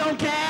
don't care.